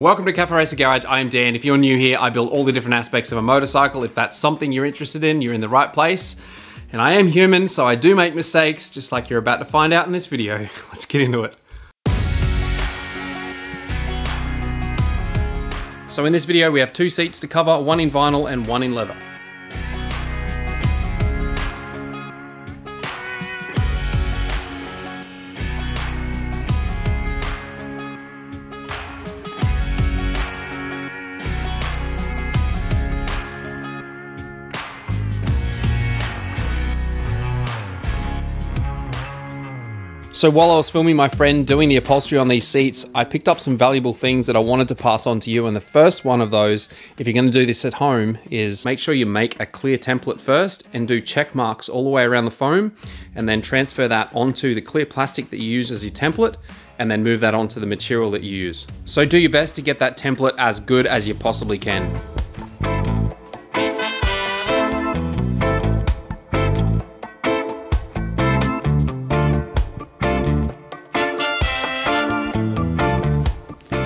Welcome to Cafe Racer Garage, I am Dan. If you're new here, I build all the different aspects of a motorcycle. If that's something you're interested in, you're in the right place. And I am human, so I do make mistakes, just like you're about to find out in this video. Let's get into it. So in this video, we have two seats to cover, one in vinyl and one in leather. So while I was filming my friend doing the upholstery on these seats, I picked up some valuable things that I wanted to pass on to you. And the first one of those, if you're gonna do this at home, is make sure you make a clear template first and do check marks all the way around the foam and then transfer that onto the clear plastic that you use as your template and then move that onto the material that you use. So do your best to get that template as good as you possibly can.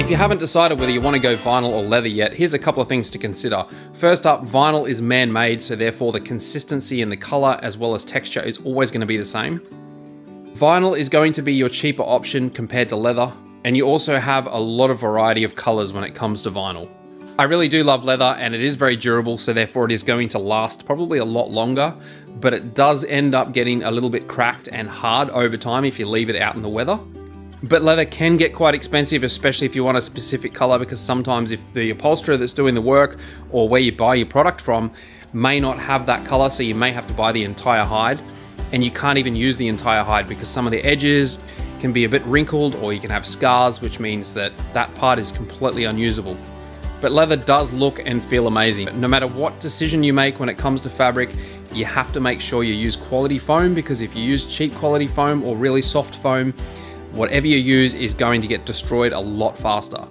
If you haven't decided whether you want to go vinyl or leather yet, here's a couple of things to consider. First up, vinyl is man-made, so therefore the consistency and the color as well as texture is always going to be the same. Vinyl is going to be your cheaper option compared to leather, and you also have a lot of variety of colors when it comes to vinyl. I really do love leather and it is very durable, so therefore it is going to last probably a lot longer, but it does end up getting a little bit cracked and hard over time if you leave it out in the weather. But leather can get quite expensive, especially if you want a specific color, because sometimes if the upholsterer that's doing the work or where you buy your product from may not have that color, so you may have to buy the entire hide. And you can't even use the entire hide because some of the edges can be a bit wrinkled or you can have scars, which means that that part is completely unusable. But leather does look and feel amazing. No matter what decision you make when it comes to fabric, you have to make sure you use quality foam because if you use cheap quality foam or really soft foam, whatever you use is going to get destroyed a lot faster.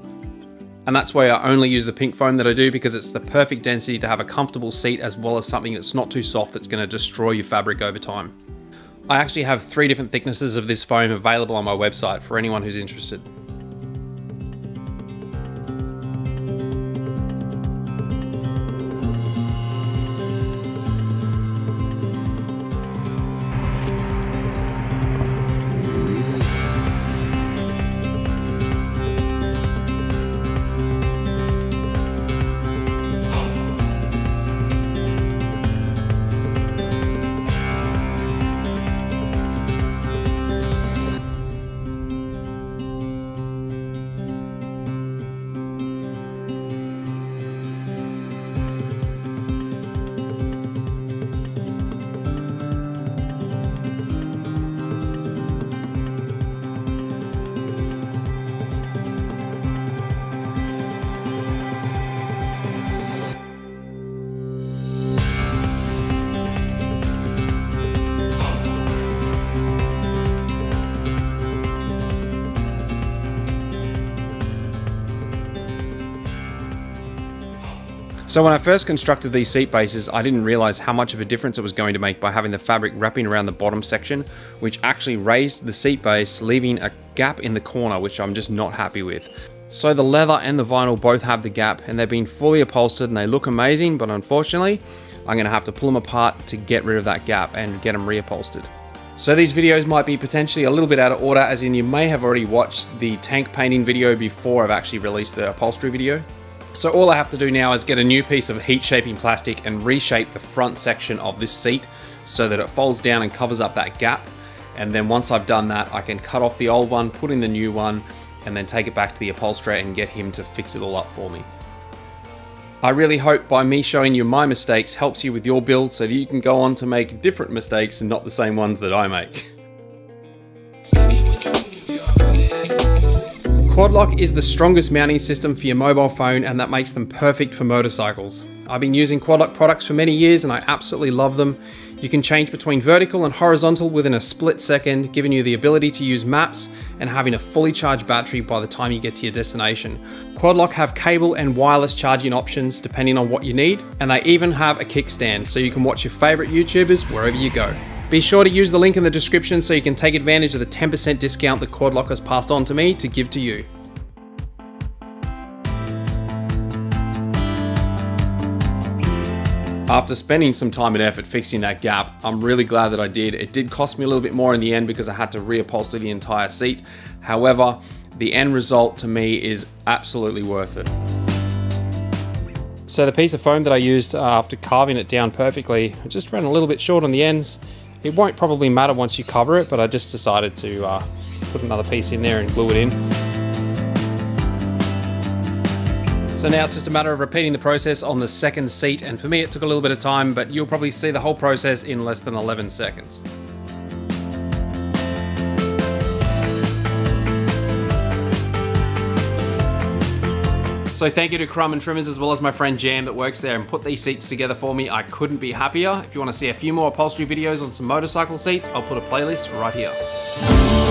And that's why I only use the pink foam that I do because it's the perfect density to have a comfortable seat as well as something that's not too soft that's going to destroy your fabric over time. I actually have three different thicknesses of this foam available on my website for anyone who's interested. So when I first constructed these seat bases, I didn't realize how much of a difference it was going to make by having the fabric wrapping around the bottom section, which actually raised the seat base, leaving a gap in the corner, which I'm just not happy with. So the leather and the vinyl both have the gap and they've been fully upholstered and they look amazing, but unfortunately, I'm gonna have to pull them apart to get rid of that gap and get them reupholstered. So these videos might be potentially a little bit out of order as in you may have already watched the tank painting video before I've actually released the upholstery video. So all I have to do now is get a new piece of heat shaping plastic and reshape the front section of this seat so that it folds down and covers up that gap. And then once I've done that, I can cut off the old one, put in the new one, and then take it back to the upholsterer and get him to fix it all up for me. I really hope by me showing you my mistakes helps you with your build so that you can go on to make different mistakes and not the same ones that I make. Quadlock is the strongest mounting system for your mobile phone and that makes them perfect for motorcycles. I've been using Quadlock products for many years and I absolutely love them. You can change between vertical and horizontal within a split second, giving you the ability to use maps and having a fully charged battery by the time you get to your destination. Quadlock have cable and wireless charging options depending on what you need, and they even have a kickstand so you can watch your favorite YouTubers wherever you go. Be sure to use the link in the description so you can take advantage of the 10% discount that QuadLock has passed on to me to give to you. After spending some time and effort fixing that gap, I'm really glad that I did. It did cost me a little bit more in the end because I had to reupholster the entire seat. However, the end result to me is absolutely worth it. So the piece of foam that I used uh, after carving it down perfectly, I just ran a little bit short on the ends it won't probably matter once you cover it, but I just decided to uh, put another piece in there and glue it in. So now it's just a matter of repeating the process on the second seat, and for me it took a little bit of time, but you'll probably see the whole process in less than 11 seconds. So thank you to Crumb and Trimmers as well as my friend Jam that works there and put these seats together for me. I couldn't be happier. If you want to see a few more upholstery videos on some motorcycle seats, I'll put a playlist right here.